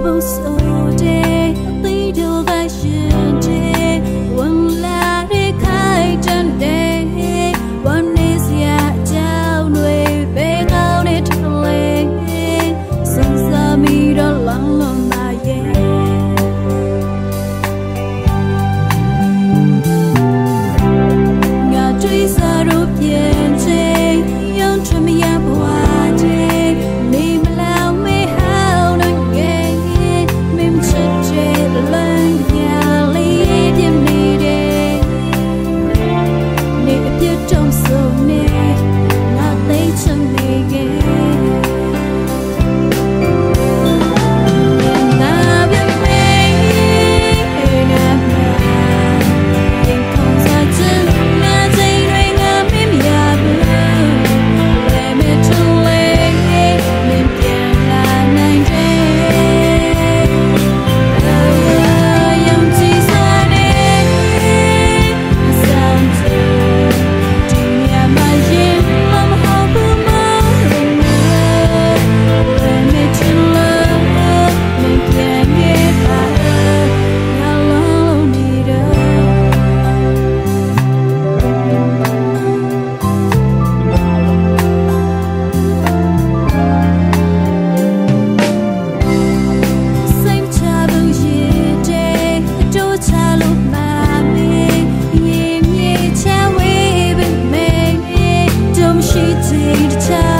troubles take the time.